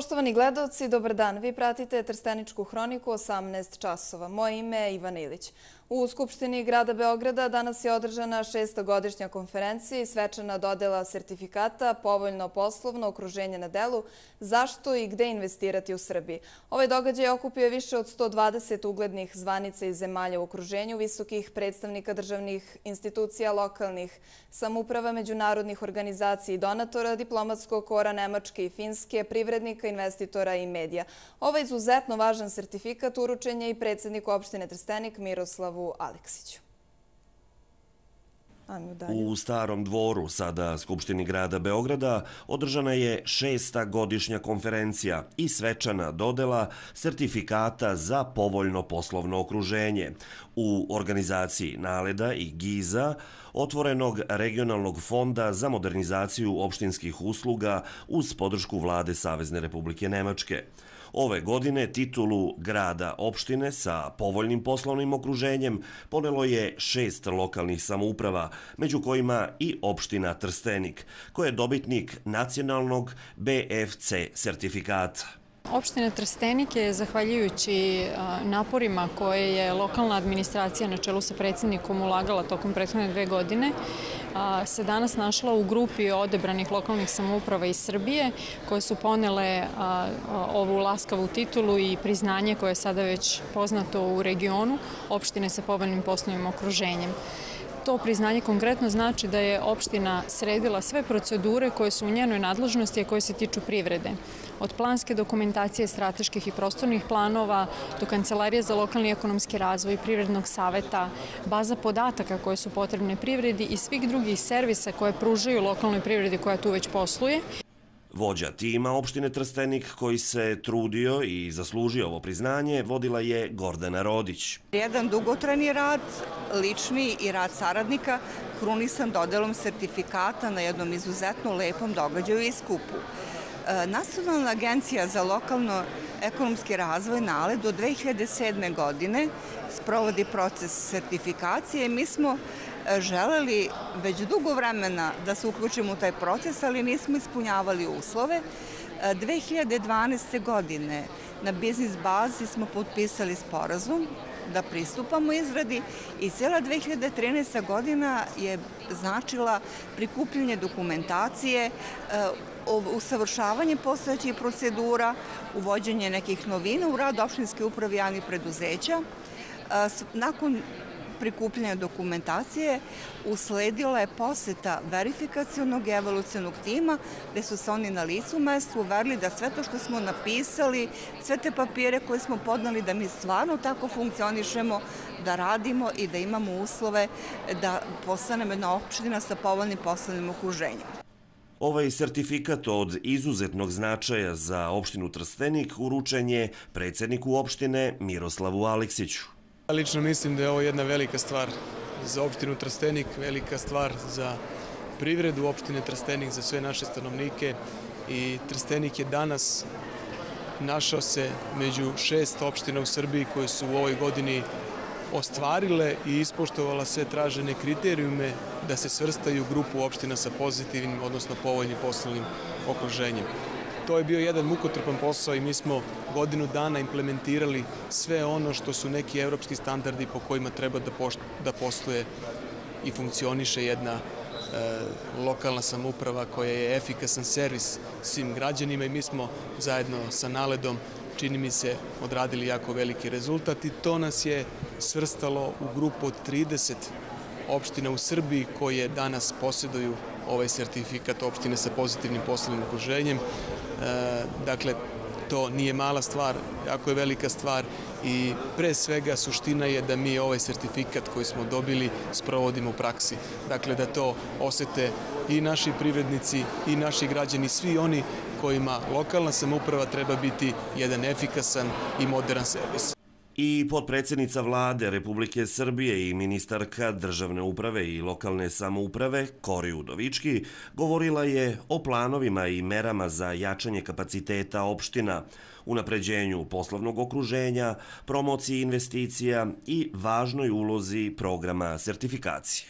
Poštovani gledalci, dobar dan. Vi pratite Trsteničku hroniku 18 časova. Moje ime je Ivan Ilić. U Skupštini grada Beograda danas je održana šestogodišnja konferencija i svečana dodela sertifikata Povoljno poslovno okruženje na delu zašto i gde investirati u Srbiji. Ovaj događaj okupio je više od 120 uglednih zvanica i zemalja u okruženju, visokih predstavnika državnih institucija, lokalnih samuprava, međunarodnih organizacija i donatora, diplomatskog kora Nemačke i Finske, privrednika, investitora i medija. Ovaj izuzetno važan sertifikat uručen je i predsedniku opštine Trstenik Miroslavu Miroslavu Aleksiću. U Starom dvoru, sada Skupštini grada Beograda, održana je šesta godišnja konferencija i svečana dodela sertifikata za povoljno poslovno okruženje u organizaciji Naleda i Giza, otvorenog regionalnog fonda za modernizaciju opštinskih usluga uz podršku vlade Savezne republike Nemačke. Ove godine titulu grada opštine sa povoljnim poslovnim okruženjem ponelo je šest lokalnih samouprava, među kojima i opština Trstenik, koja je dobitnik nacionalnog BFC sertifikata. Opština Trstenik je, zahvaljujući naporima koje je lokalna administracija na čelu sa predsednikom ulagala tokom prethodne dve godine, se danas našla u grupi odebranih lokalnih samouprava iz Srbije koje su ponele ovu laskavu titulu i priznanje koje je sada već poznato u regionu opštine sa povoljnim poslovnim okruženjem. To priznanje konkretno znači da je opština sredila sve procedure koje su u njenoj nadležnosti, a koje se tiču privrede. Od planske dokumentacije strateških i prostornih planova do Kancelarije za lokalni ekonomski razvoj, privrednog saveta, baza podataka koje su potrebne privredi i svih drugih servisa koje pružaju lokalnoj privredi koja tu već posluje. Vođa tima opštine Trstenik koji se trudio i zaslužio ovo priznanje vodila je Gordana Rodić. Jedan dugotrajni rad, lični i rad saradnika krunisan dodelom sertifikata na jednom izuzetno lepom događaju i skupu. E, Nacionalna agencija za lokalno ekonomski razvoj NALE do 2007. godine sprovodi proces sertifikacije. Mi smo želeli već dugo vremena da se uključimo u taj proces, ali nismo ispunjavali uslove. 2012. E, godine na biznis bazi smo potpisali sporazum da pristupamo izradi i cijela 2013. godina je značila prikupljanje dokumentacije, usavršavanje postojećih procedura, uvođenje nekih novina u rad opštinske uprave javnih preduzeća. Nakon prikupljanja dokumentacije usledila je poseta verifikacijonog i evolucionog tima gde su se oni na licu mestu uverili da sve to što smo napisali, sve te papire koje smo podnali da mi stvarno tako funkcionišemo, da radimo i da imamo uslove da postanemo jedna opština sa povoljnim poslovnim okruženjem. Ovaj sertifikat od izuzetnog značaja za opštinu Trstenik uručen je predsedniku opštine Miroslavu Aleksiću. Lično mislim da je ovo jedna velika stvar za opštinu Trstenik, velika stvar za privredu opštine Trstenik, za sve naše stanovnike i Trstenik je danas našao se među šest opština u Srbiji koje su u ovoj godini ostvarile i ispoštovala sve tražene kriterijume da se svrstaju u grupu opština sa pozitivnim, odnosno povoljnim poslovnim okruženjem. To je bio jedan mukotrpan posao i mi smo godinu dana implementirali sve ono što su neki evropski standardi po kojima treba da, da postoje i funkcioniše jedna e, lokalna samuprava koja je efikasan servis svim građanima i mi smo zajedno sa naledom čini mi se, odradili jako veliki rezultat i to nas je svrstalo u grupu od 30 opština u Srbiji koje danas posjeduju ovaj sertifikat opštine sa pozitivnim poslovnim okruženjem. E, dakle, to nije mala stvar, jako je velika stvar i pre svega suština je da mi ovaj sertifikat koji smo dobili sprovodimo u praksi. Dakle, da to osete i naši privrednici i naši građani, svi oni kojima lokalna samouprava treba biti jedan efikasan i modern servis. I podpredsednica vlade Republike Srbije i ministarka državne uprave i lokalne samouprave Kori Udovički govorila je o planovima i merama za jačanje kapaciteta opština, unapređenju poslovnog okruženja, promociji investicija i važnoj ulozi programa sertifikacije.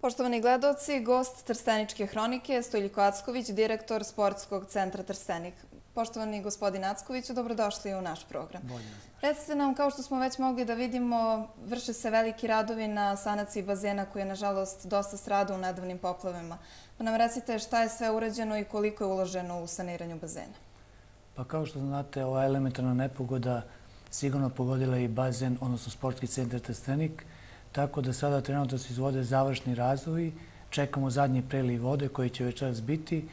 Poštovani gledoci, gost Trsteničke hronike Stojljiko Acković, direktor Sportskog centra Trstenik. Poštovani gospodin Acković, dobrodošli u naš program. Bolje. Recite nam, kao što smo već mogli da vidimo, vrše se veliki radovi na sanaciji bazena koji je, nažalost, dosta strada u nedavnim poplavama. Pa nam recite šta je sve urađeno i koliko je uloženo u saniranju bazena. Pa kao što znate, ova elementarna nepogoda sigurno pogodila i bazen, odnosno sportski centar Trstenik, tako da sada trenutno se izvode završni razovi, čekamo zadnji preliv vode koji će večeras biti,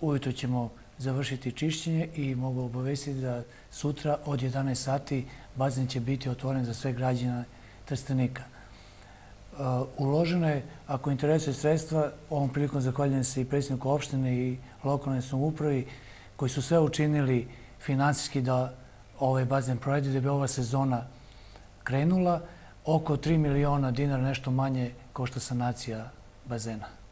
ujutro ćemo završiti čišćenje i mogu obavestiti da sutra od 11 sati bazen će biti otvoren za sve građana Trstenika. Uh, uloženo je, ako interesuje sredstva, ovom prilikom zahvaljujem se i predsjedniku opštine i lokalne samoupravi koji su sve učinili finansijski da ovaj bazen projede, da bi ova sezona krenula. Oko 3 miliona dinara, nešto manje, košta sanacija bazena.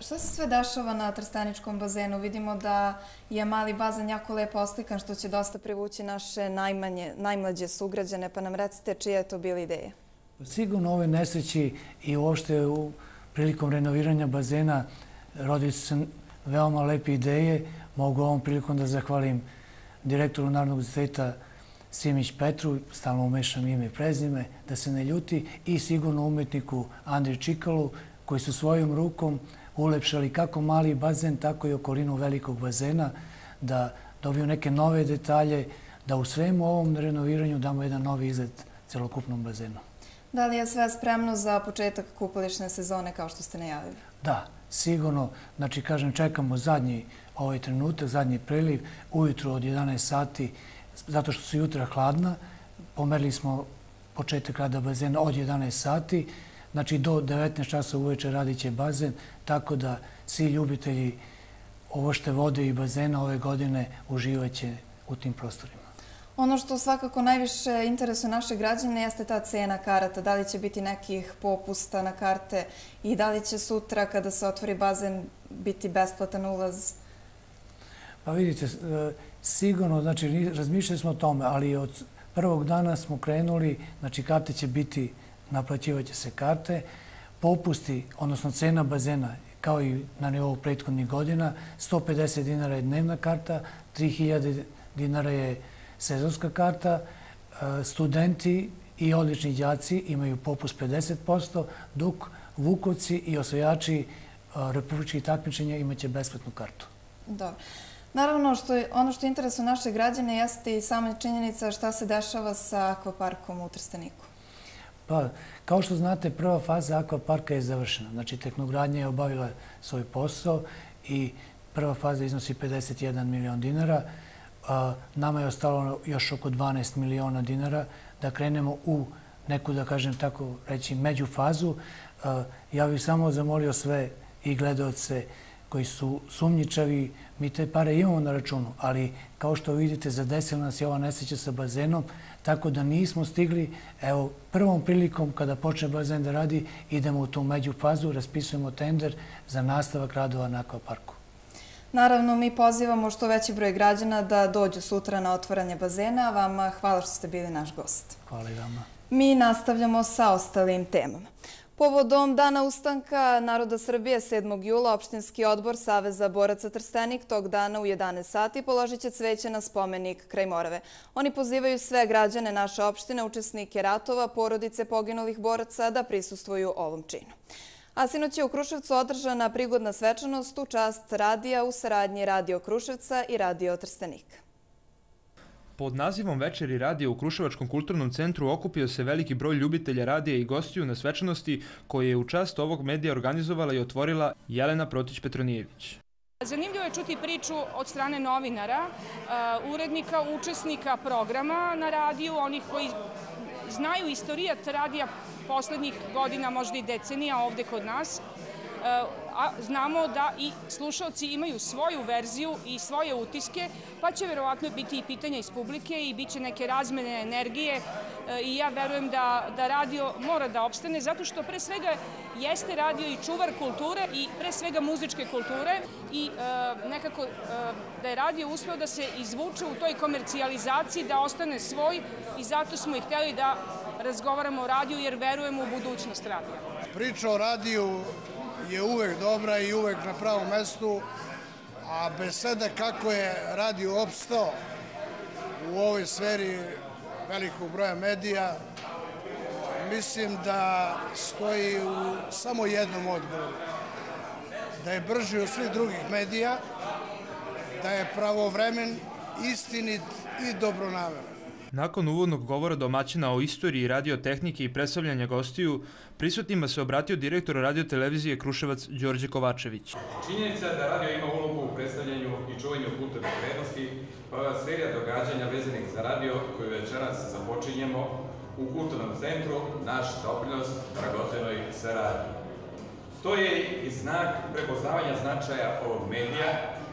Šta se sve dešava na Trsteničkom bazenu? Vidimo da je mali bazen jako lepo oslikan, što će dosta privući naše najmanje, najmlađe sugrađane, pa nam recite čija je to bila ideja? Pa sigurno ove nesreći i uopšte u prilikom renoviranja bazena rodili su se veoma lepe ideje. Mogu ovom prilikom da zahvalim direktoru Narodnog zveta Simić Petru, stalno umešam ime i prezime, da se ne ljuti, i sigurno umetniku Andri Čikalu, koji su svojom rukom ulepšali kako mali bazen, tako i okolinu velikog bazena, da dobiju neke nove detalje, da u svemu ovom renoviranju damo jedan novi izgled celokupnom bazenu. Da li je sve spremno za početak kupališne sezone kao što ste najavili? Da, sigurno. Znači, kažem, čekamo zadnji ovaj trenutak, zadnji priliv, ujutru od 11 sati, zato što su jutra hladna. Pomerili smo početak rada bazena od 11 sati. Znači, do 19 časa uveče radit će bazen, tako da svi ljubitelji ovošte vode i bazena ove godine uživaće u tim prostorima. Ono što svakako najviše interesuje naše građane jeste ta cena karata. Da li će biti nekih popusta na karte i da li će sutra kada se otvori bazen biti besplatan ulaz? Pa vidite, e, sigurno, znači razmišljali smo o tome, ali od prvog dana smo krenuli, znači karte će biti, naplaćivaće se karte, popusti, odnosno cena bazena, kao i na nivou prethodnih godina, 150 dinara je dnevna karta, 3000 dinara je sezonska karta, e, studenti i odlični đaci imaju popust 50%, dok vukovci i osvojači e, republičkih takmičenja imaće besplatnu kartu. Dobro. Naravno, što je, ono što interesuje naše građane jeste i sama činjenica šta se dešava sa akvaparkom u Trsteniku. Pa, kao što znate, prva faza akvaparka je završena. Znači, tehnogradnja je obavila svoj posao i prva faza iznosi 51 milion dinara. Nama je ostalo još oko 12 miliona dinara da krenemo u neku, da kažem tako reći, međufazu. Ja bih samo zamolio sve i gledalce koji su sumnjičavi, mi te pare imamo na računu, ali kao što vidite, zadesila nas je ova nesreća sa bazenom, tako da nismo stigli, evo, prvom prilikom kada počne bazen da radi, idemo u tu međufazu, raspisujemo tender za nastavak radova na akvaparku. Naravno, mi pozivamo što veći broj građana da dođu sutra na otvoranje bazena. Vama hvala što ste bili naš gost. Hvala i vama. Mi nastavljamo sa ostalim temama. Povodom Dana ustanka Naroda Srbije 7. jula opštinski odbor Saveza boraca Trstenik tog dana u 11 sati položit će cveće na spomenik kraj Morave. Oni pozivaju sve građane naše opštine, učesnike ratova, porodice poginulih boraca da prisustvuju ovom činu. A sinoć je u Kruševcu održana prigodna svečanost u čast radija u saradnji Radio Kruševca i Radio Trstenika. Pod nazivom Večeri radija u Kruševačkom kulturnom centru okupio se veliki broj ljubitelja radija i gostiju na svečanosti koje je u čast ovog medija organizovala i otvorila Jelena Protić-Petronijević. Zanimljivo je čuti priču od strane novinara, uh, urednika, učesnika programa na radiju, onih koji znaju istorijat radija poslednjih godina, možda i decenija ovde kod nas, a znamo da i slušalci imaju svoju verziju i svoje utiske, pa će verovatno biti i pitanja iz publike i bit će neke razmene energije e, i ja verujem da, da radio mora da opstane, zato što pre svega jeste radio i čuvar kulture i pre svega muzičke kulture i e, nekako e, da je radio uspeo da se izvuče u toj komercijalizaciji, da ostane svoj i zato smo i hteli da razgovaramo o radiju jer verujemo u budućnost radija. Priča o radiju je uvek dobra i uvek na pravom mestu, a beseda kako je radio opstao u ovoj sferi velikog broja medija, mislim da stoji u samo jednom odgovoru. Da je brži od svih drugih medija, da je pravovremen, istinit i dobronameran. Nakon uvodnog govora domaćina o istoriji radiotehnike i predstavljanja gostiju, prisutnima se obratio direktor radiotelevizije Kruševac Đorđe Kovačević. Činjenica je da radio ima ulogu u predstavljanju i čuvanju kulturnih vrednosti, pa serija događanja vezanih za radio koju večeras započinjemo u kulturnom centru naš doprinos dragocenoj saradnji. To je i znak prepoznavanja značaja ovog medija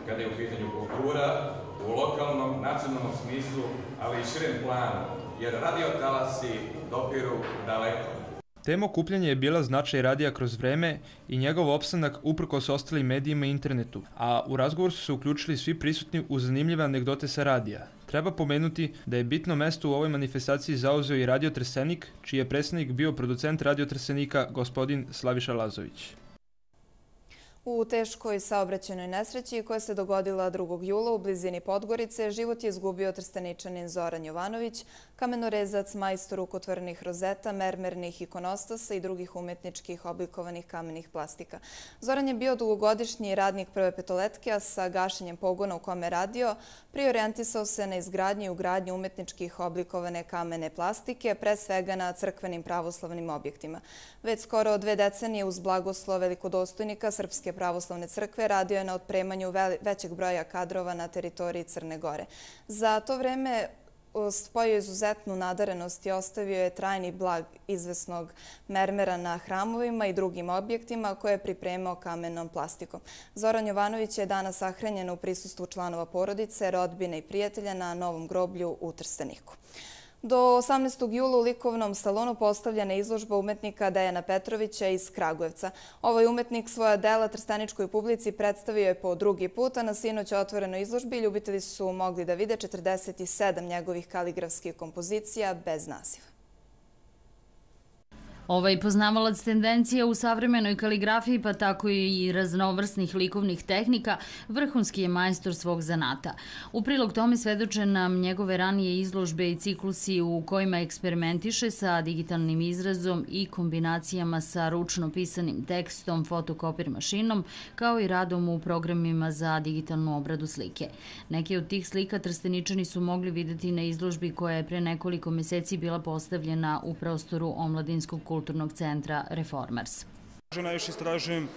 kada je u pitanju kultura u lokalnom, nacionalnom smislu, ali i širem planu, jer radio talasi dopiru daleko. Tema okupljanja je bila značaj radija kroz vreme i njegov opstanak uprko sa ostalim medijima i internetu, a u razgovor su se uključili svi prisutni u zanimljive anegdote sa radija. Treba pomenuti da je bitno mesto u ovoj manifestaciji zauzeo i Radio Tresenik, čiji je predsednik bio producent Radio Tresenika, gospodin Slaviša Lazović. U teškoj saobraćenoj nesreći koja se dogodila 2. jula u blizini Podgorice, život je izgubio trsteničanin Zoran Jovanović, kamenorezac, majstor rukotvornih rozeta, mermernih ikonostasa i drugih umetničkih oblikovanih kamenih plastika. Zoran je bio dugogodišnji radnik prve petoletke, a sa gašenjem pogona u kome radio, priorientisao se na izgradnju i ugradnju umetničkih oblikovane kamene plastike, pre svega na crkvenim pravoslavnim objektima. Već skoro dve decenije uz blagoslov velikodostojnika Srpske pravoslavne crkve radio je na otpremanju većeg broja kadrova na teritoriji Crne Gore. Za to vreme spojio izuzetnu nadarenost i ostavio je trajni blag izvesnog mermera na hramovima i drugim objektima koje je pripremao kamenom plastikom. Zoran Jovanović je danas sahranjen u prisustvu članova porodice, rodbine i prijatelja na novom groblju u Trsteniku. Do 18. jula u likovnom salonu postavljena izložba umetnika Dejana Petrovića iz Kragujevca. Ovaj umetnik svoja dela trstaničkoj publici predstavio je po drugi put, a na sinoć otvorenoj izložbi ljubitelji su mogli da vide 47 njegovih kaligrafskih kompozicija bez naziva. Ovaj poznavalac tendencija u savremenoj kaligrafiji, pa tako i raznovrsnih likovnih tehnika, vrhunski je majstor svog zanata. U prilog tome svedoče nam njegove ranije izložbe i ciklusi u kojima eksperimentiše sa digitalnim izrazom i kombinacijama sa ručno pisanim tekstom, fotokopir mašinom, kao i radom u programima za digitalnu obradu slike. Neke od tih slika trsteničani su mogli videti na izložbi koja je pre nekoliko meseci bila postavljena u prostoru Omladinskog kulturnog kulturnog centra Reformers. Najviše istražujem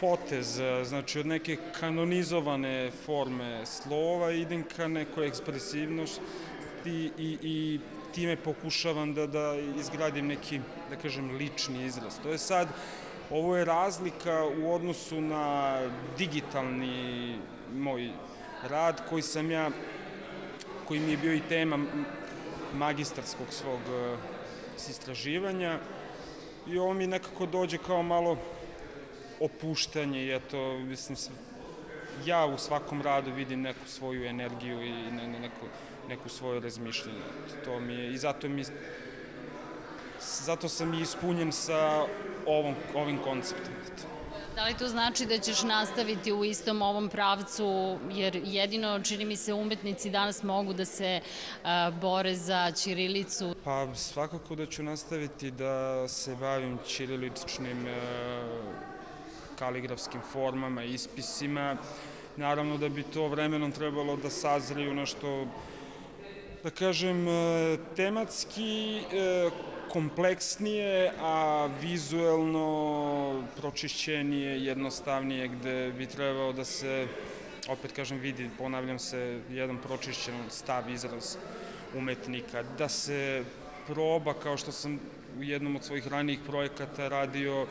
potez, znači od neke kanonizovane forme slova idem ka nekoj ekspresivnosti i, i time pokušavam da, da izgradim neki, da kažem, lični izraz. To je sad, ovo je razlika u odnosu na digitalni moj rad koji sam ja, koji mi je bio i tema magistarskog svog istraživanja i ovo mi nekako dođe kao malo opuštanje i eto, mislim, ja u svakom radu vidim neku svoju energiju i ne, ne, neku, neku svoju razmišljenje. To mi je, I zato mi zato sam i ispunjen sa ovom, ovim konceptom. Da li to znači da ćeš nastaviti u istom ovom pravcu, jer jedino, čini mi se, umetnici danas mogu da se bore za Ćirilicu? Pa svakako da ću nastaviti da se bavim ćiriličnim kaligrafskim formama, ispisima. Naravno da bi to vremenom trebalo da sazri u nešto da kažem, tematski kompleksnije, a vizuelno pročišćenije, jednostavnije, gde bi trebao da se, opet kažem, vidi, ponavljam se, jedan pročišćen stav, izraz umetnika, da se proba, kao što sam u jednom od svojih ranijih projekata radio,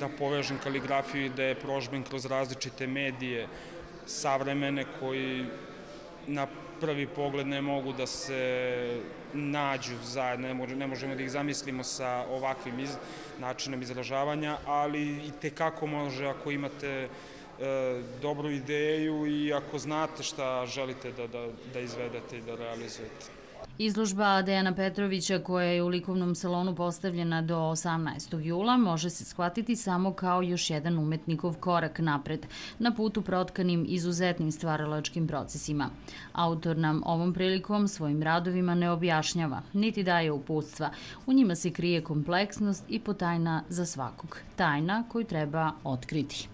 da povežem kaligrafiju i da je prožben kroz različite medije savremene koji na prvi pogled ne mogu da se nađu zajedno, ne, možemo da ih zamislimo sa ovakvim iz, načinom izražavanja, ali i tekako može ako imate e, dobru ideju i ako znate šta želite da, da, da izvedete i da realizujete. Izložba Dejana Petrovića koja je u likovnom salonu postavljena do 18. jula može se shvatiti samo kao još jedan umetnikov korak napred na putu protkanim izuzetnim stvaralačkim procesima. Autor nam ovom prilikom svojim radovima ne objašnjava, niti daje uputstva. U njima se krije kompleksnost i potajna za svakog. Tajna koju treba otkriti.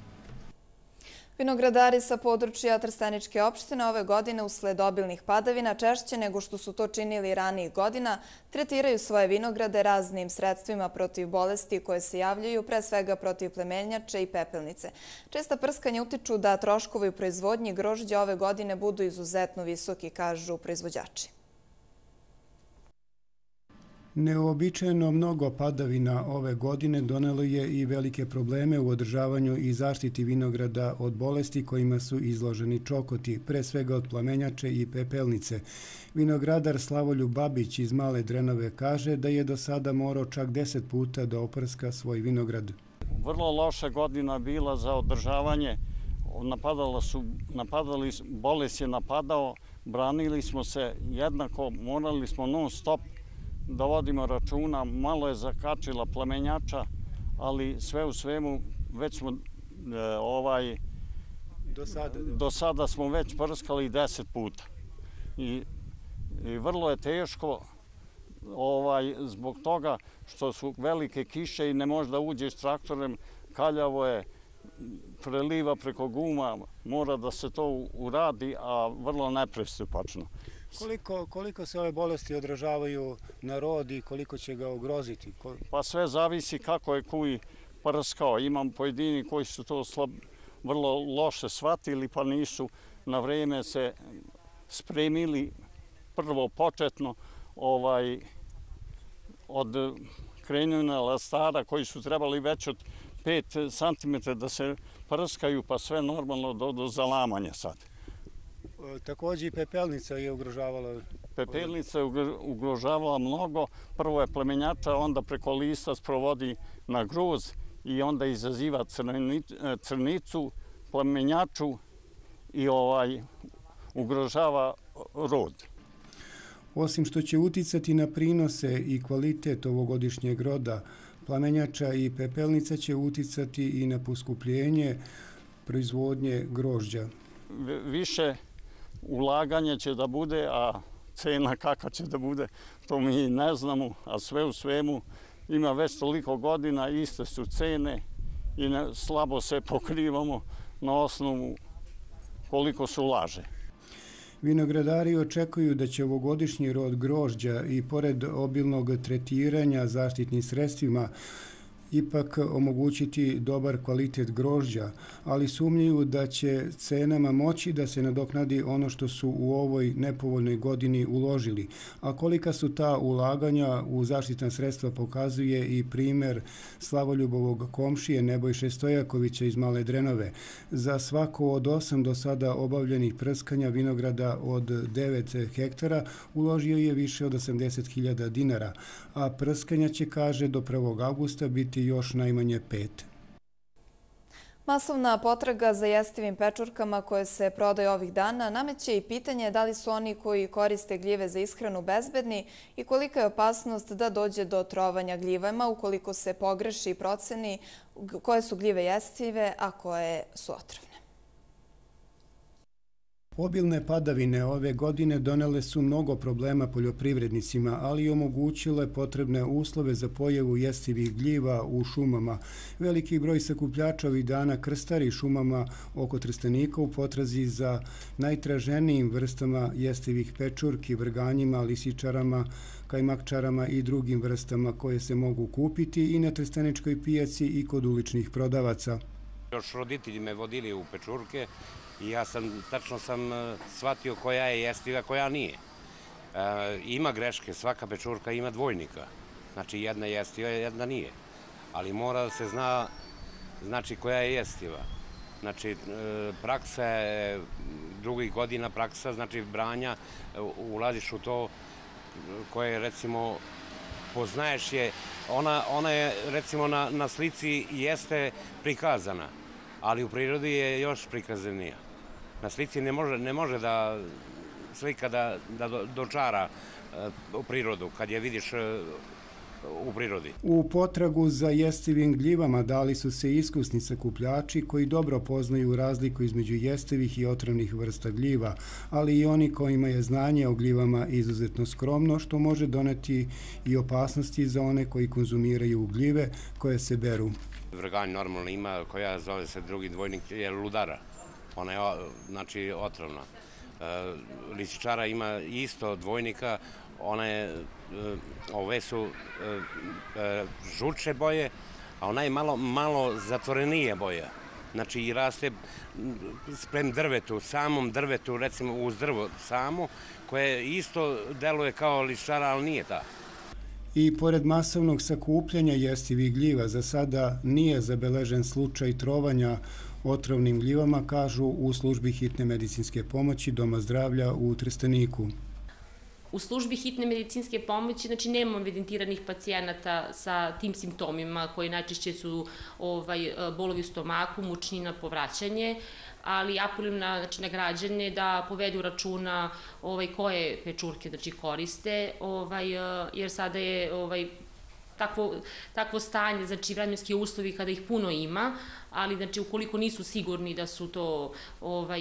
Vinogradari sa područja Trsteničke opštine ove godine usled obilnih padavina češće nego što su to činili ranijih godina tretiraju svoje vinograde raznim sredstvima protiv bolesti koje se javljaju, pre svega protiv plemenjače i pepelnice. Česta prskanja utiču da troškovi proizvodnji grožđa ove godine budu izuzetno visoki, kažu proizvođači. Neobičajeno mnogo padavina ove godine donelo je i velike probleme u održavanju i zaštiti vinograda od bolesti kojima su izloženi čokoti, pre svega od plamenjače i pepelnice. Vinogradar Slavolju Babić iz Male Drenove kaže da je do sada morao čak deset puta da oprska svoj vinograd. Vrlo loša godina bila za održavanje. Napadala su, napadali, bolest je napadao, branili smo se jednako, morali smo non stop da vodimo računa. Malo je zakačila plamenjača, ali sve u svemu već smo e, ovaj do sada, da. do sada smo već prskali 10 puta. I, i vrlo je teško ovaj zbog toga što su velike kiše i ne može da uđeš traktorem, kaljavo je, preliva preko guma, mora da se to uradi, a vrlo nepristupačno. Koliko, koliko se ove bolesti odražavaju na rod i koliko će ga ugroziti? Pa sve zavisi kako je kuj prskao. Imam pojedini koji su to slab, vrlo loše shvatili pa nisu na vreme se spremili prvo početno ovaj, od krenjena lastara koji su trebali već od 5 cm da se prskaju pa sve normalno do, do zalamanja sad. Takođe i pepelnica je ugrožavala. Pepelnica je ugrožavala mnogo. Prvo je plemenjača, onda preko lista sprovodi na gruz i onda izaziva crnicu, plemenjaču i ovaj ugrožava rod. Osim što će uticati na prinose i kvalitet ovogodišnjeg roda, plamenjača i pepelnica će uticati i na poskupljenje proizvodnje grožđa. Više ulaganje će da bude, a cena kakva će da bude, to mi ne znamo, a sve u svemu ima već toliko godina, iste su cene i ne, slabo se pokrivamo na osnovu koliko se ulaže. Vinogradari očekuju da će ovogodišnji rod grožđa i pored obilnog tretiranja zaštitnim sredstvima ipak omogućiti dobar kvalitet grožđa, ali sumnjaju da će cenama moći da se nadoknadi ono što su u ovoj nepovoljnoj godini uložili. A kolika su ta ulaganja u zaštitna sredstva pokazuje i primer Slavoljubovog komšije Nebojše Stojakovića iz Male Drenove. Za svako od osam do sada obavljenih prskanja vinograda od 9 hektara uložio je više od 80.000 dinara, a prskanja će, kaže, do 1. augusta biti još najmanje pet. Masovna potraga za jestivim pečurkama koje se prodaju ovih dana nameće i pitanje da li su oni koji koriste gljive za ishranu bezbedni i kolika je opasnost da dođe do trovanja gljivama ukoliko se pogreši proceni koje su gljive jestive, a koje su otrovne. Obilne padavine ove godine donele su mnogo problema poljoprivrednicima, ali i omogućile potrebne uslove za pojavu jestivih gljiva u šumama. Veliki broj sakupljača ovih dana krstari šumama oko Trstenika u potrazi za najtraženijim vrstama jestivih pečurki, vrganjima, lisičarama, kajmakčarama i drugim vrstama koje se mogu kupiti i na Trsteničkoj pijaci i kod uličnih prodavaca. Još roditelji me vodili u pečurke i ja sam, tačno sam e, shvatio koja je jestiva, koja nije. E, ima greške, svaka pečurka ima dvojnika. Znači jedna je jestiva, jedna nije. Ali mora da se zna znači koja je jestiva. Znači, e, praksa je, drugih godina praksa, znači branja, e, ulaziš u to koje recimo poznaješ je, ona, ona je recimo na, na slici jeste prikazana, ali u prirodi je još prikazanija. Na slici ne može, ne može da slika da, da dočara u prirodu, kad je vidiš u prirodi. U potragu za jestivim gljivama dali su se iskusni sakupljači koji dobro poznaju razliku između jestivih i otrovnih vrsta gljiva, ali i oni kojima je znanje o gljivama izuzetno skromno, što može doneti i opasnosti za one koji konzumiraju gljive koje se beru. Vrganj normalno ima, koja zove se drugi dvojnik, je ludara. Ona je znači, otrovna. E, lisičara ima isto dvojnika, ona je, e, ove su e, žuče boje, a ona je malo, malo zatvorenije boja. Znači i raste sprem drvetu, samom drvetu, recimo uz drvo samo, koje isto deluje kao lišara, ali nije ta. I pored masovnog sakupljanja jestivih gljiva, za sada nije zabeležen slučaj trovanja otrovnim gljivama, kažu u službi hitne medicinske pomoći Doma zdravlja u Trsteniku. U službi hitne medicinske pomoći, znači nemamo evidentiranih pacijenata sa tim simptomima koji najčešće su ovaj, bolovi u stomaku, mučnina, povraćanje, ali apelujem na, znači, na građane da povedu računa ovaj, koje pečurke znači, koriste, ovaj, jer sada je ovaj, takvo, takvo stanje, znači vremenski uslovi kada ih puno ima, ali znači ukoliko nisu sigurni da su to ovaj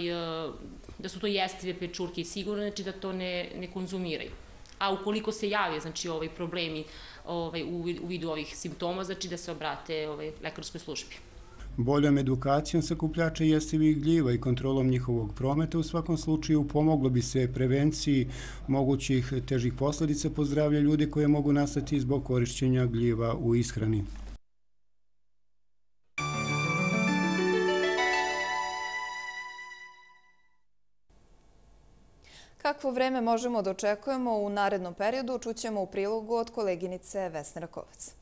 da su to jestive pečurke i sigurno znači da to ne ne konzumiraju. A ukoliko se jave znači ovaj problemi ovaj u, u vidu ovih simptoma znači da se obrate ovaj lekarskoj službi. Boljom edukacijom sakupljača jestivih gljiva i kontrolom njihovog prometa u svakom slučaju pomoglo bi se prevenciji mogućih težih posledica po zdravlje ljude koje mogu nastati zbog korišćenja gljiva u ishrani. Kakvo vreme možemo da očekujemo u narednom periodu, čućemo u prilogu od koleginice Vesne Rakovac.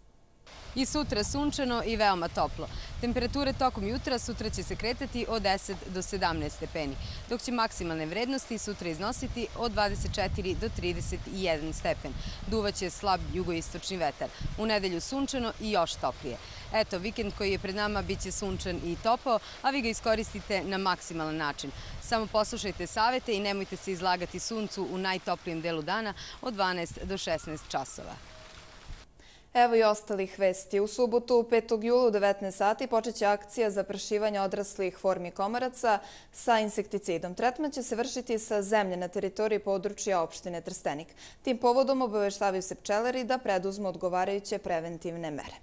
I sutra sunčano i veoma toplo. Temperature tokom jutra sutra će se kretati od 10 do 17 stepeni, dok će maksimalne vrednosti sutra iznositi od 24 do 31 stepen. Duvaće slab jugoistočni vetar. U nedelju sunčano i još toplije. Eto, vikend koji je pred nama biće sunčan i topao, a vi ga iskoristite na maksimalan način. Samo poslušajte savete i nemojte se izlagati suncu u najtoplijem delu dana od 12 do 16 časova. Evo i ostalih vesti. U subotu 5. julu u 19 sati počeće akcija za prašivanje odraslih formi komaraca sa insekticidom. Tretman će se vršiti sa zemlje na teritoriji područja opštine Trstenik. Tim povodom obaveštavaju se pčeleri da preduzmu odgovarajuće preventivne mere.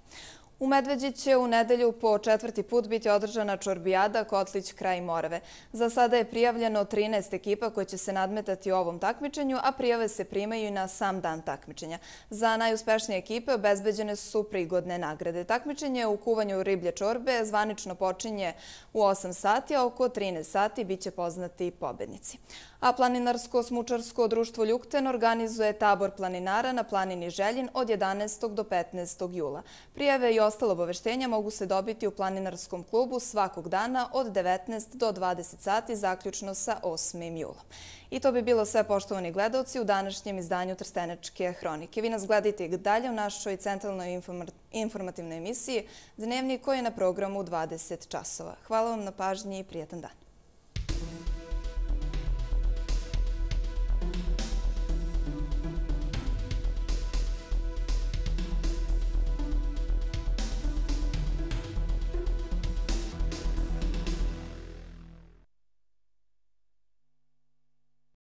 U Medveđi će u nedelju po četvrti put biti održana Čorbijada Kotlić kraj Morave. Za sada je prijavljeno 13 ekipa koje će se nadmetati u ovom takmičenju, a prijave se primaju i na sam dan takmičenja. Za najuspešnije ekipe obezbeđene su prigodne nagrade. Takmičenje u kuvanju riblje čorbe zvanično počinje u 8 sati, a oko 13 sati biće poznati pobednici a Planinarsko-smučarsko društvo Ljukten organizuje tabor planinara na planini Željin od 11. do 15. jula. Prijave i ostalo obaveštenja mogu se dobiti u planinarskom klubu svakog dana od 19 do 20 sati, zaključno sa 8. julom. I to bi bilo sve, poštovani gledalci, u današnjem izdanju Trstenečke hronike. Vi nas gledajte dalje u našoj centralnoj informativnoj emisiji Dnevnik koji je na programu 20 časova. Hvala vam na pažnji i prijetan dan.